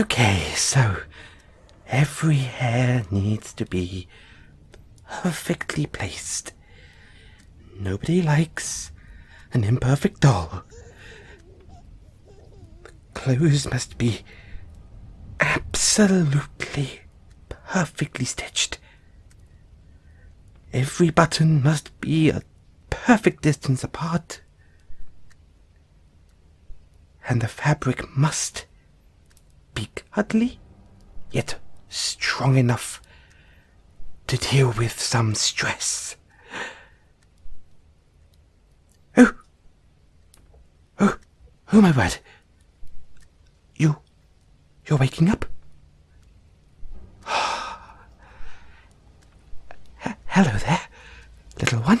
Okay, so every hair needs to be perfectly placed. Nobody likes an imperfect doll. The clothes must be absolutely perfectly stitched. Every button must be a perfect distance apart. And the fabric must be cuddly, yet strong enough to deal with some stress. Oh! Oh! Oh my word! You. You're waking up? Hello there, little one.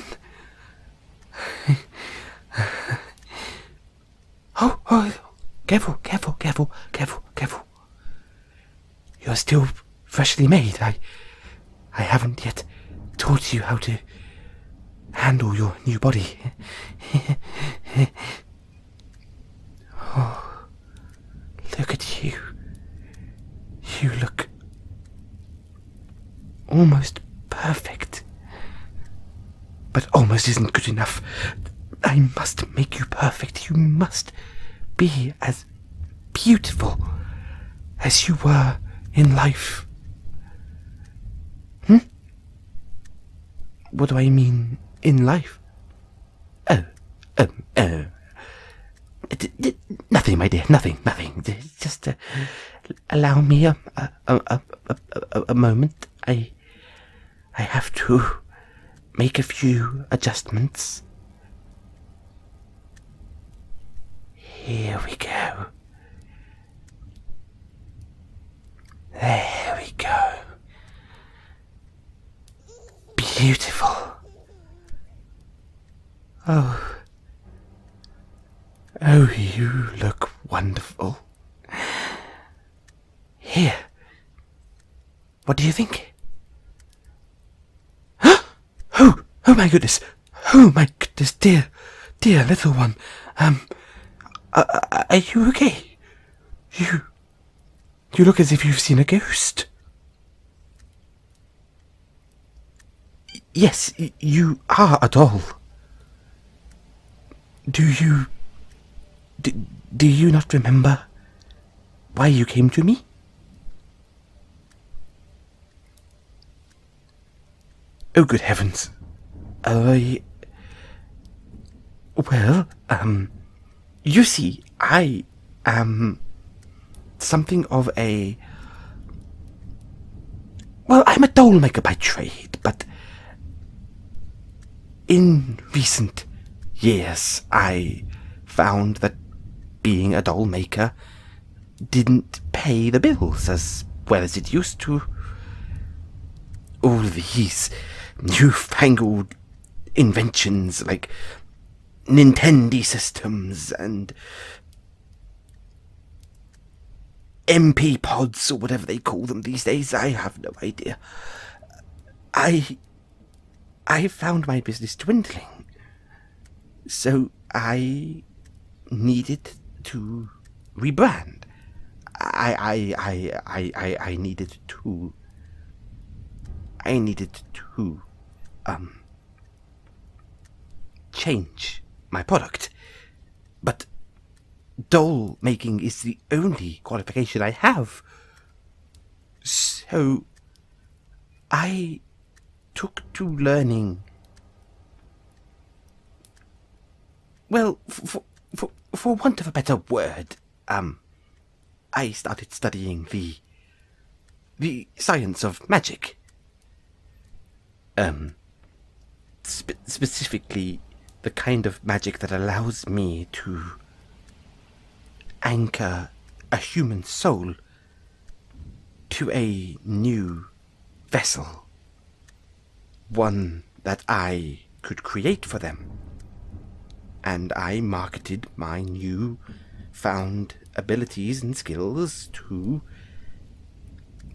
oh, oh, careful, careful, careful, careful, still freshly made. I, I haven't yet taught you how to handle your new body. oh, look at you. You look almost perfect. But almost isn't good enough. I must make you perfect. You must be as beautiful as you were in life. Hmm? What do I mean in life? Oh, um, oh. D- d- nothing, my dear, nothing, nothing. D- Just uh, allow me a, a, a, a, a, moment. I, I have to make a few adjustments. Here we go. There we go. Beautiful. Oh. Oh, you look wonderful. Here. What do you think? oh, oh my goodness. Oh my goodness, dear, dear little one. Um, uh, uh, are you okay? You, you look as if you've seen a ghost. Yes, you are a doll. Do you. Do, do you not remember why you came to me? Oh, good heavens. I. Well, um. You see, I am something of a. Well, I'm a doll maker by trade, but in recent years I found that being a doll maker didn't pay the bills as well as it used to. All these newfangled inventions like Nintendo systems and MP pods or whatever they call them these days. I have no idea. I I found my business dwindling. So I needed to rebrand. I I I I I, I needed to I needed to um change my product. But doll making is the only qualification I have. So I took to learning. Well, for, for, for want of a better word, um, I started studying the the science of magic. Um, spe- specifically, the kind of magic that allows me to anchor a human soul to a new vessel. One that I could create for them. And I marketed my new found abilities and skills to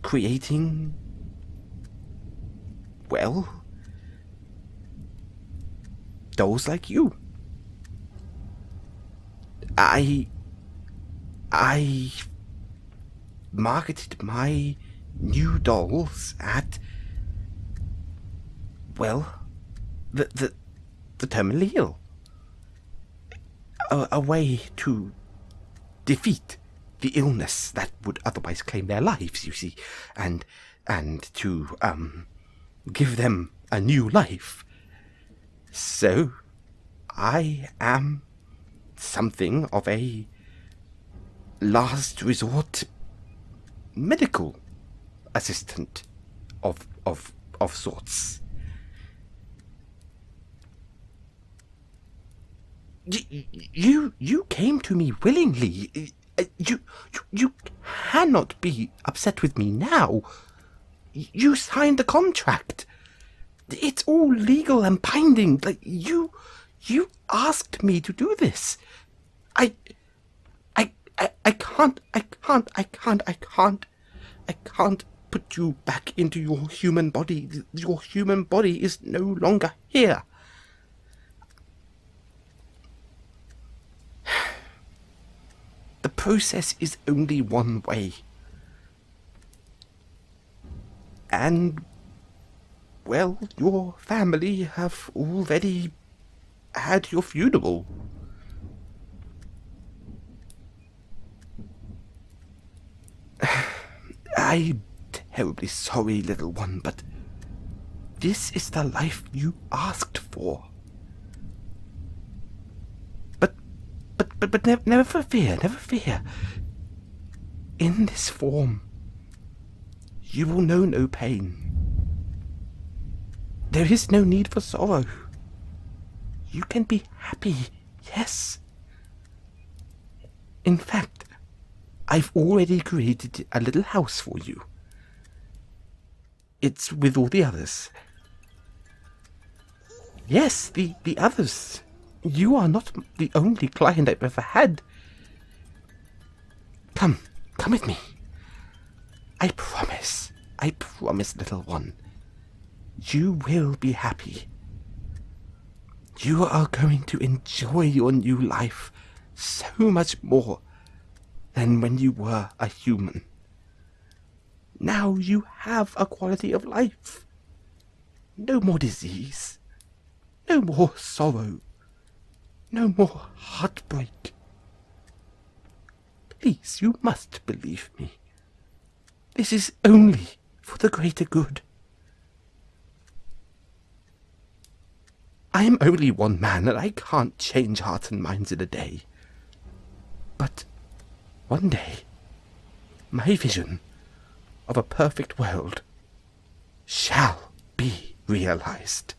creating, well, dolls like you. I. I marketed my new dolls at well the the the ill. A, a way to defeat the illness that would otherwise claim their lives, you see, and and to um give them a new life. So I am something of a last resort medical assistant of of of sorts. You you came to me willingly. Uh, You you, you cannot be upset with me now. You signed the contract. It's all legal and binding. Like you you asked me to do this. I I, I can't I can't I can't I can't I can't put you back into your human body. Your human body is no longer here. Process is only one way. And, well, your family have already had your funeral. I'm terribly sorry, little one, but this is the life you asked for. But, but, but, never, never fear, never fear. In this form, you will know no pain. There is no need for sorrow. You can be happy, yes. In fact, I've already created a little house for you. It's with all the others. Yes, the, the others. You are not the only client I've ever had. Come, come with me. I promise, I promise, little one. You will be happy. You are going to enjoy your new life so much more than when you were a human. Now you have a quality of life. No more disease. No more sorrow. No more heartbreak. Please, you must believe me. This is only for the greater good. I am only one man, and I can't change hearts and minds in a day. But one day, my vision of a perfect world shall be realized.